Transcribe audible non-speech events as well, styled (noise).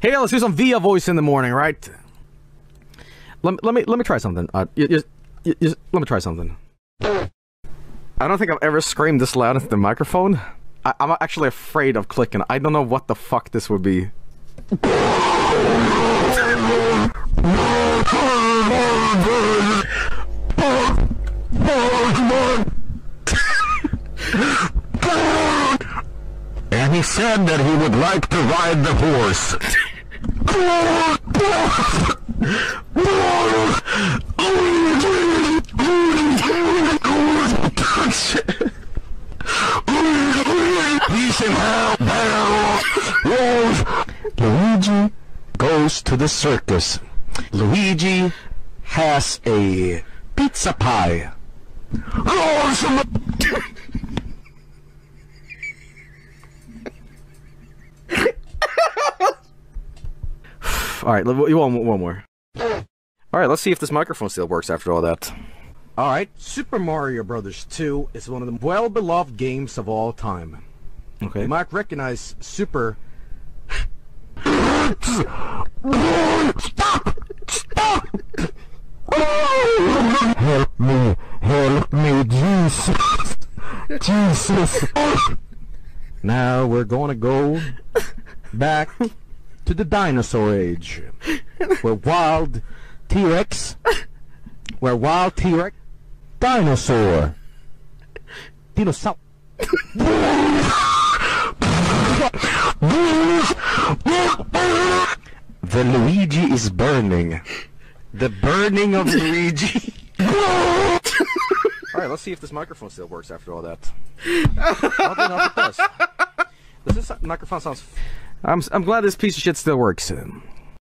Hey, let's do some via voice in the morning, right? Let, let me let me try something. Uh, let me try something. I don't think I've ever screamed this loud into the microphone. I, I'm actually afraid of clicking. I don't know what the fuck this would be. And he said that he would like to ride the horse. Luigi goes to the circus. Luigi has a pizza pie. All right, you want one more. All right, let's see if this microphone still works after all that. Alright, Super Mario Brothers 2 is one of the well-beloved games of all time. Okay. You might recognize Super... Stop! Stop! Help me, help me, Jesus. Jesus. Now we're gonna go back to the dinosaur age. Where wild T-Rex... Where wild T-Rex... Dinosaur. Dinosaur. The Luigi is burning. The burning of Luigi. (laughs) All right, let's see if this microphone still works after all that. I don't if it. Does this microphone sounds? I'm I'm glad this piece of shit still works.